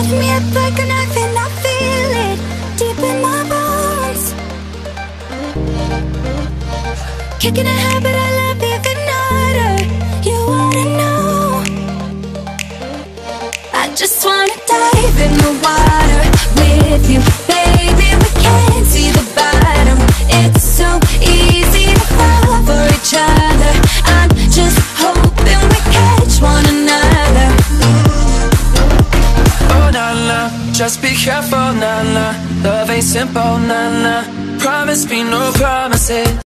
me up like a knife and I feel it deep in my bones. Kicking a habit I love even harder. You wanna know? I just wanna dive in the water. Just be careful na na. Love ain't simple na na. Promise me no promises.